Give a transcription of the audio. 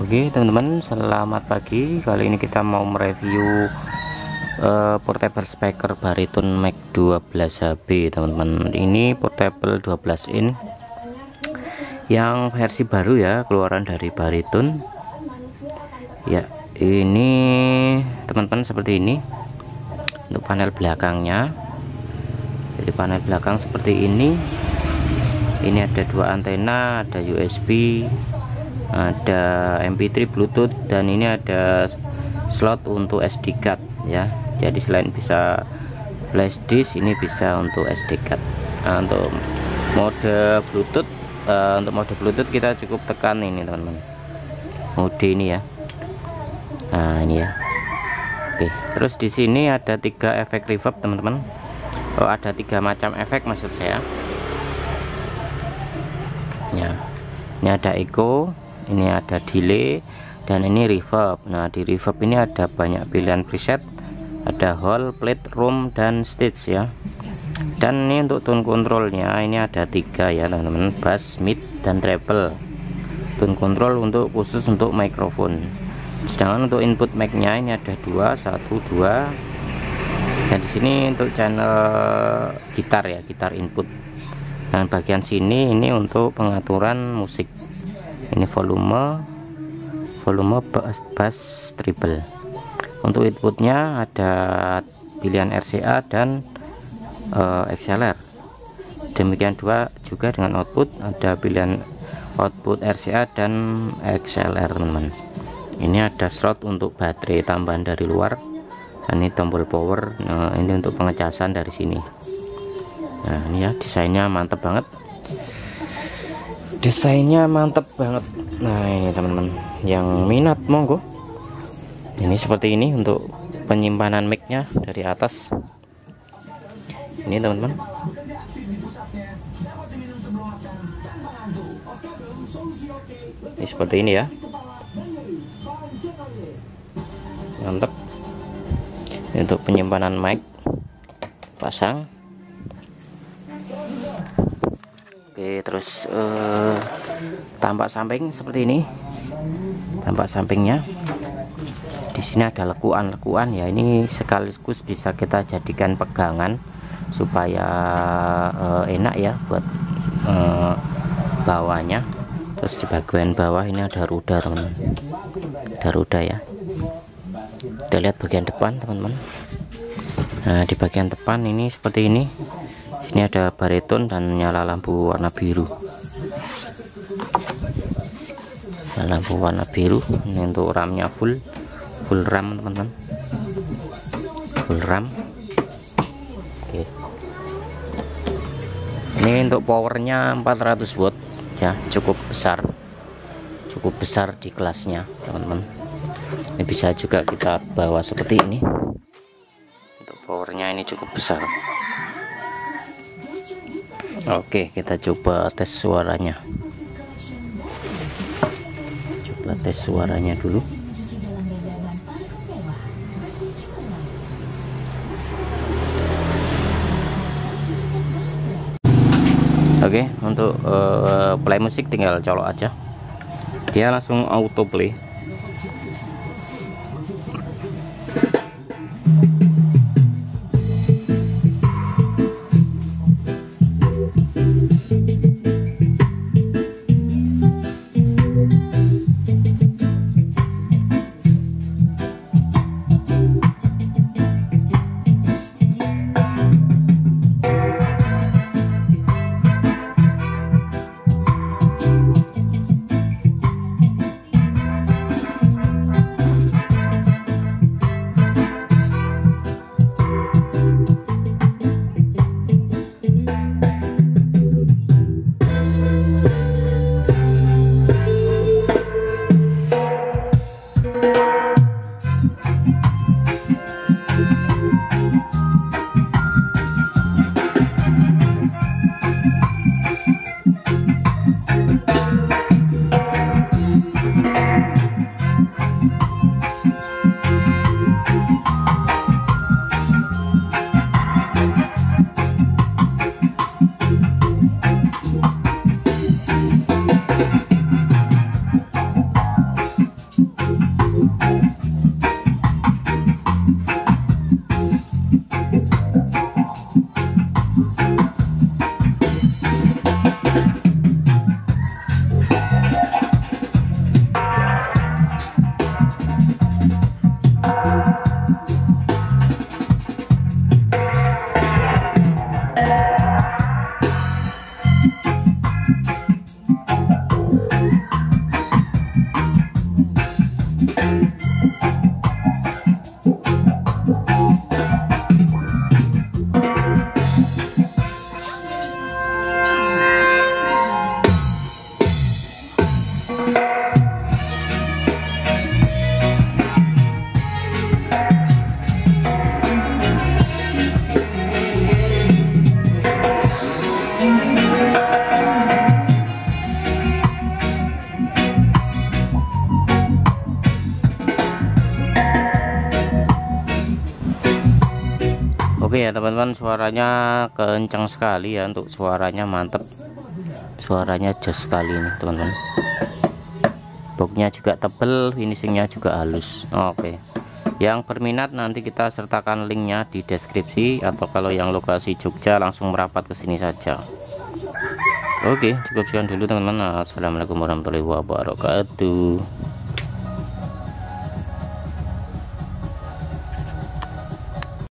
Oke teman-teman selamat pagi. Kali ini kita mau mereview uh, portable speaker bariton Mac 12 HB teman-teman. Ini portable 12 in yang versi baru ya keluaran dari bariton ya ini teman-teman seperti ini. Untuk panel belakangnya. Jadi panel belakang seperti ini. Ini ada dua antena ada USB ada MP3 Bluetooth dan ini ada slot untuk SD card ya. Jadi selain bisa flash disk ini bisa untuk SD card. Nah, untuk mode Bluetooth uh, untuk mode Bluetooth kita cukup tekan ini teman-teman. Mode ini ya. Nah ini ya. Oke terus di sini ada tiga efek reverb teman-teman. Oh ada tiga macam efek maksud saya. Ya. Ini ada echo ini ada delay dan ini reverb. Nah di reverb ini ada banyak pilihan preset. Ada hall plate room dan stage ya. Dan ini untuk tone controlnya ini ada tiga ya teman-teman. Bass mid dan treble. Tone control untuk khusus untuk mikrofon sedangkan untuk input mic nya ini ada dua satu dua. Dan di sini untuk channel gitar ya gitar input. Dan bagian sini ini untuk pengaturan musik ini volume volume bass, bass treble. Untuk inputnya ada pilihan RCA dan uh, XLR demikian dua juga dengan output ada pilihan output RCA dan XLR teman-teman. Ini ada slot untuk baterai tambahan dari luar ini tombol power nah ini untuk pengecasan dari sini. Nah ini ya desainnya mantap banget desainnya mantep banget. Nah ini teman-teman yang minat monggo. Ini seperti ini untuk penyimpanan micnya dari atas. Ini teman-teman. Ini seperti ini ya. Mantap ini untuk penyimpanan mic pasang Terus uh, tampak samping seperti ini. Tampak sampingnya. Di sini ada lekuan-lekuan. Ya ini sekaligus bisa kita jadikan pegangan supaya uh, enak ya buat uh, bawahnya. Terus di bagian bawah ini ada roda teman ada roda ya. Kita lihat bagian depan teman-teman. Nah di bagian depan ini seperti ini ini ada bariton dan nyala lampu warna biru. Lampu warna biru. Ini untuk ramnya full. Full ram teman-teman. Full ram. Oke. Ini untuk powernya 400 watt. Ya cukup besar. Cukup besar di kelasnya teman-teman. Ini bisa juga kita bawa seperti ini. Untuk powernya ini cukup besar Oke kita coba tes suaranya. Coba tes suaranya dulu. Oke untuk uh, play musik tinggal colok aja. Dia langsung auto play ya teman-teman suaranya kencang sekali ya untuk suaranya mantep. Suaranya jos sekali nih teman-teman. Boxnya juga tebel finishingnya juga halus. Oke. Yang berminat nanti kita sertakan linknya di deskripsi atau kalau yang lokasi Jogja langsung merapat ke sini saja. Oke cukup sekian dulu teman-teman. Assalamualaikum warahmatullahi wabarakatuh